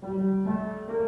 Música